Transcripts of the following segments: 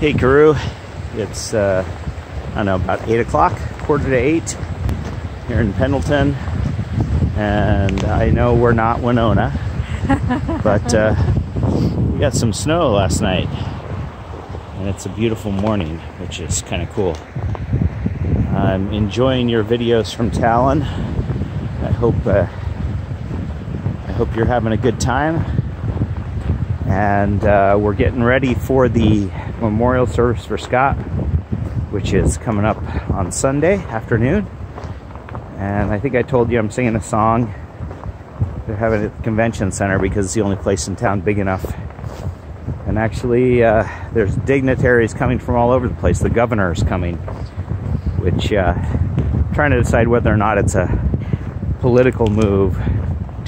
Hey, Karoo. It's, uh, I don't know, about 8 o'clock, quarter to 8 here in Pendleton. And I know we're not Winona, but uh, we got some snow last night. And it's a beautiful morning, which is kind of cool. I'm enjoying your videos from Talon. I hope uh, I hope you're having a good time. And uh, we're getting ready for the memorial service for Scott, which is coming up on Sunday afternoon. And I think I told you I'm singing a song. They're having it at the convention center because it's the only place in town big enough. And actually, uh, there's dignitaries coming from all over the place. The governor is coming, which uh, trying to decide whether or not it's a political move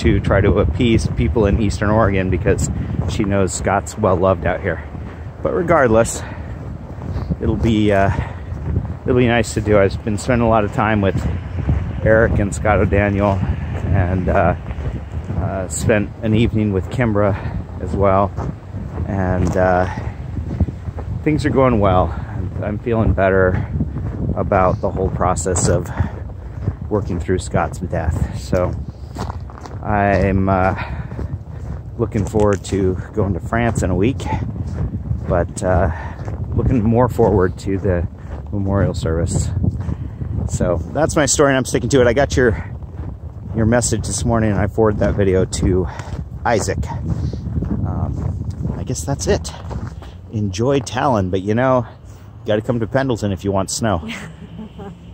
to try to appease people in Eastern Oregon because she knows Scott's well loved out here. But regardless, it'll be uh, it'll be nice to do. I've been spending a lot of time with Eric and Scott O'Daniel, and uh, uh, spent an evening with Kimbra as well, and uh, things are going well. I'm feeling better about the whole process of working through Scott's death. So I'm uh, looking forward to going to France in a week, but uh, looking more forward to the memorial service. So that's my story, and I'm sticking to it. I got your your message this morning, and I forwarded that video to Isaac. Um, I guess that's it. Enjoy Talon, but you know, you got to come to Pendleton if you want snow.